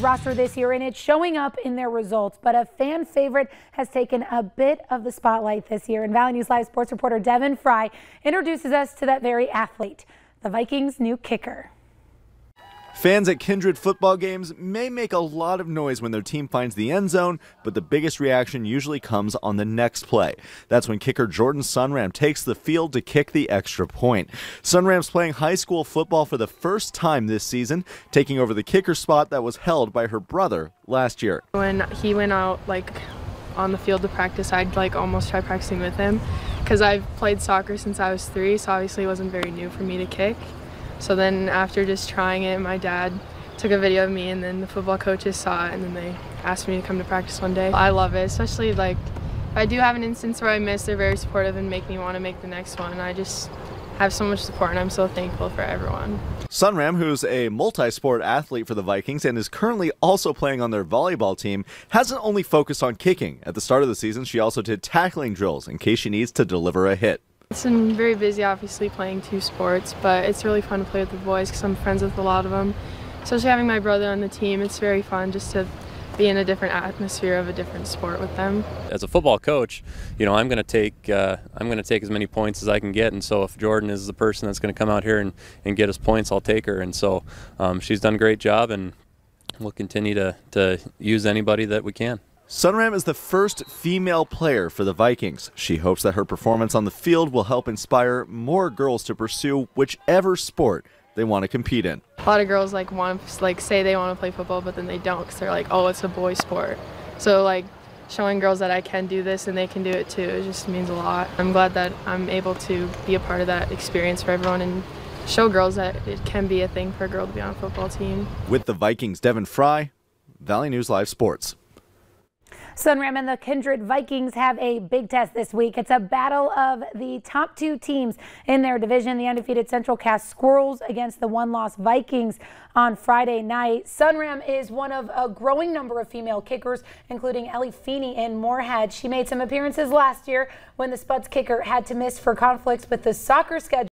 roster this year and it's showing up in their results, but a fan favorite has taken a bit of the spotlight this year. And Valley News Live sports reporter Devin Fry introduces us to that very athlete, the Vikings' new kicker. Fans at Kindred football games may make a lot of noise when their team finds the end zone, but the biggest reaction usually comes on the next play. That's when kicker Jordan Sunram takes the field to kick the extra point. Sunram's playing high school football for the first time this season, taking over the kicker spot that was held by her brother last year. When he went out like on the field to practice, I'd like almost try practicing with him because I've played soccer since I was three, so obviously it wasn't very new for me to kick. So then after just trying it, my dad took a video of me and then the football coaches saw it and then they asked me to come to practice one day. I love it, especially like if I do have an instance where I miss, they're very supportive and make me want to make the next one. I just have so much support and I'm so thankful for everyone. Sunram, who's a multi-sport athlete for the Vikings and is currently also playing on their volleyball team, hasn't only focused on kicking. At the start of the season, she also did tackling drills in case she needs to deliver a hit. It's been very busy, obviously, playing two sports, but it's really fun to play with the boys because I'm friends with a lot of them. Especially having my brother on the team, it's very fun just to be in a different atmosphere of a different sport with them. As a football coach, you know, I'm going to take uh, I'm going to take as many points as I can get, and so if Jordan is the person that's going to come out here and, and get us points, I'll take her. And so um, she's done a great job, and we'll continue to, to use anybody that we can. Sunram is the first female player for the Vikings. She hopes that her performance on the field will help inspire more girls to pursue whichever sport they want to compete in. A lot of girls like want to like say they want to play football, but then they don't because they're like, oh, it's a boy sport. So like showing girls that I can do this and they can do it too, it just means a lot. I'm glad that I'm able to be a part of that experience for everyone and show girls that it can be a thing for a girl to be on a football team. With the Vikings, Devin Fry, Valley News Live Sports. Sunram and the Kindred Vikings have a big test this week. It's a battle of the top two teams in their division. The undefeated Central Cass Squirrels against the one-loss Vikings on Friday night. Sunram is one of a growing number of female kickers, including Ellie Feeney in Moorhead. She made some appearances last year when the Spuds kicker had to miss for conflicts with the soccer schedule.